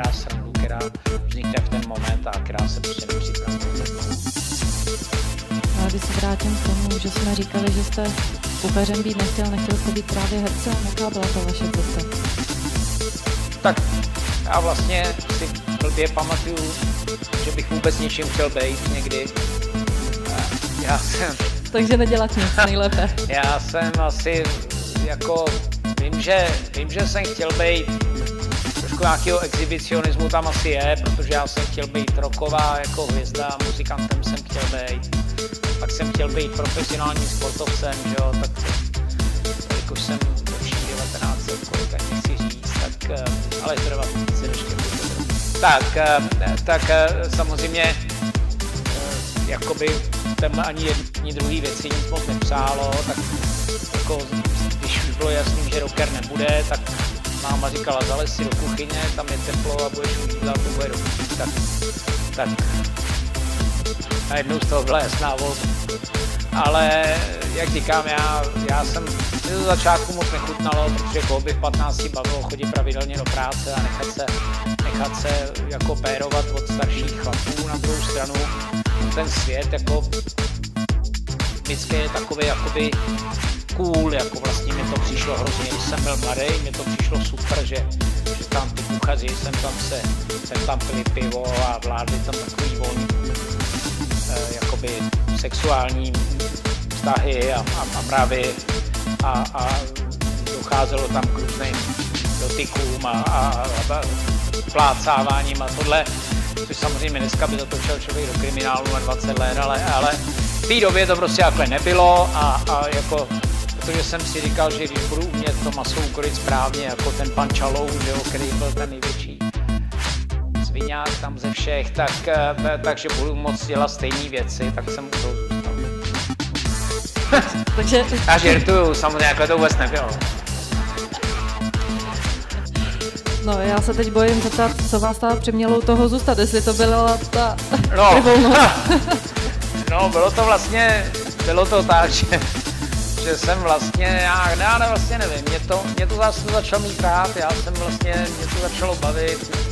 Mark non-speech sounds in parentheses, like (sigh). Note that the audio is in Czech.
akorát srandu, která vznikne v ten moment a která se prostě nepřipravuje. Ale když se vrátím k tomu, že jsme říkali, že jste kuchařem být nechtěl, nechtěl jste být právě hercem, jaká byla ta vaše cesta? Tak já vlastně si blbě pamatuju, že bych vůbec něčím chtěl být někdy. Já jsem... Takže nedělat nic nejlépe. já jsem asi jako, vím, že, vím, že jsem chtěl být trošku nějakého exhibicionismu tam asi je, protože já jsem chtěl být roková jako hvězda, muzikantem jsem chtěl být, pak jsem chtěl být profesionálním sportovcem, že jo, tak jakož jsem ročník 19, kolik tak nechci říct, tak, eh, ale to 20 ještě tak, eh, tak eh, samozřejmě jakoby tam ani jední druhý věci nic moc nepřálo, tak jako, když už bylo jasný, že rocker nebude, tak máma říkala, zalez si do kuchyně, tam je teplo a budeš mít a to bude dobrý. Tak, tak najednou z toho byla jasná volba. Ale jak říkám, já, já jsem mě to začátku moc nechutnalo, protože koho by v 15 bavilo chodit pravidelně do práce a nechat se, nechat se jako pérovat od starších chlapů na druhou stranu. Ten svět jako vždycky je takový jakoby cool, jako vlastně mi to přišlo hrozně, když jsem byl mladý, mi to přišlo super, že, že tam ty kuchaři, jsem tam se, jsem tam pili pivo a vládli tam takový volný, eh, jakoby sexuální vztahy a, a, a mravy a, a docházelo tam k různým dotykům a, a, a plácáváním a tohle, což samozřejmě dneska by zatočil člověk do kriminálu na 20 let, ale, ale v té době to prostě takhle nebylo a, a jako protože jsem si říkal, že když budu umět to maso ukolit správně, jako ten pan Čalou, že jo, který byl ten největší zviňák tam ze všech, tak, eh, takže budu moct dělat stejné věci, tak jsem u toho zůstal. takže... (laughs) Já žertuju, samozřejmě, jako to vůbec nebylo. No, já se teď bojím zeptat, co vás tam přimělo u toho zůstat, jestli to byla ta no. (laughs) no, bylo to vlastně, bylo to tak, že že jsem vlastně, já, já vlastně nevím, mě to, mě to zase začalo mít rád, já jsem vlastně, mě to začalo bavit,